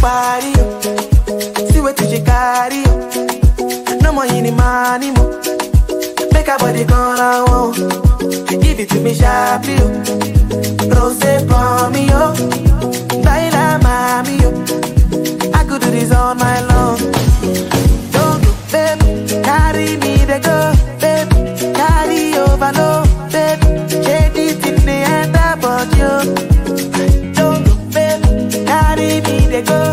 body. See what you carry. No more any money. Make body. Give it to me sharply. Me yo. Baila yo. I could do this all night long. Don't look carry me. they go.